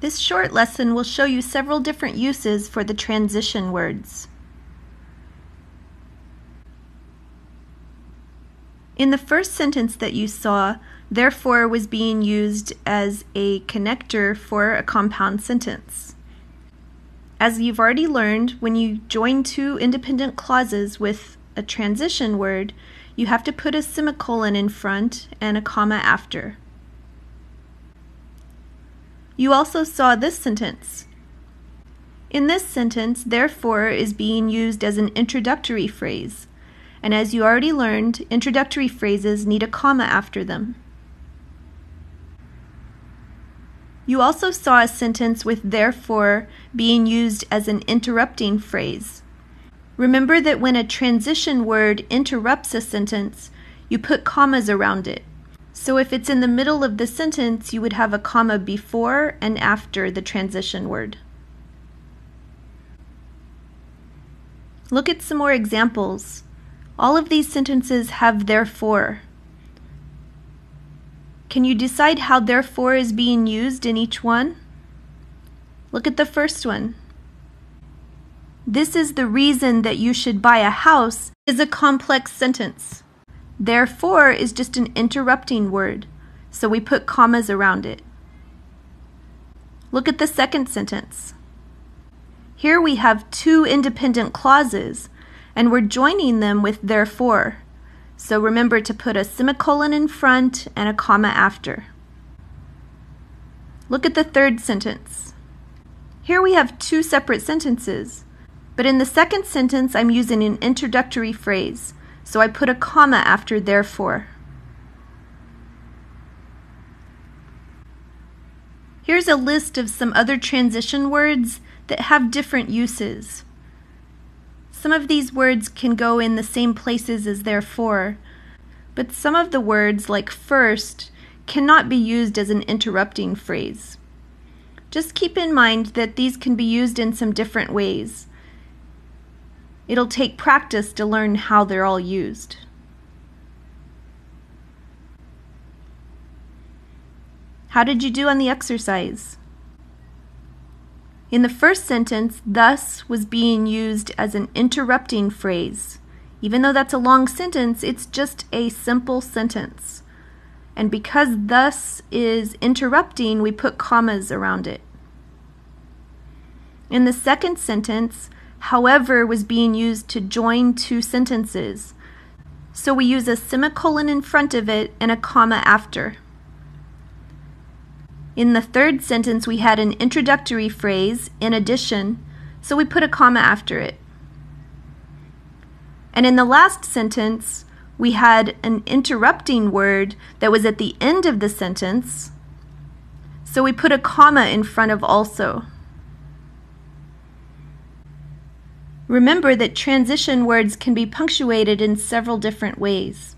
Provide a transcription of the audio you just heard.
This short lesson will show you several different uses for the transition words. In the first sentence that you saw, therefore was being used as a connector for a compound sentence. As you've already learned, when you join two independent clauses with a transition word, you have to put a semicolon in front and a comma after. You also saw this sentence. In this sentence, therefore is being used as an introductory phrase, and as you already learned, introductory phrases need a comma after them. You also saw a sentence with therefore being used as an interrupting phrase. Remember that when a transition word interrupts a sentence, you put commas around it. So if it's in the middle of the sentence, you would have a comma before and after the transition word. Look at some more examples. All of these sentences have therefore. Can you decide how therefore is being used in each one? Look at the first one. This is the reason that you should buy a house is a complex sentence. Therefore is just an interrupting word, so we put commas around it. Look at the second sentence. Here we have two independent clauses, and we're joining them with therefore. So remember to put a semicolon in front and a comma after. Look at the third sentence. Here we have two separate sentences, but in the second sentence I'm using an introductory phrase so I put a comma after therefore. Here's a list of some other transition words that have different uses. Some of these words can go in the same places as therefore, but some of the words, like first, cannot be used as an interrupting phrase. Just keep in mind that these can be used in some different ways. It'll take practice to learn how they're all used. How did you do on the exercise? In the first sentence, thus was being used as an interrupting phrase. Even though that's a long sentence, it's just a simple sentence. And because thus is interrupting, we put commas around it. In the second sentence, however was being used to join two sentences. So we use a semicolon in front of it and a comma after. In the third sentence, we had an introductory phrase, in addition, so we put a comma after it. And in the last sentence, we had an interrupting word that was at the end of the sentence, so we put a comma in front of also. Remember that transition words can be punctuated in several different ways.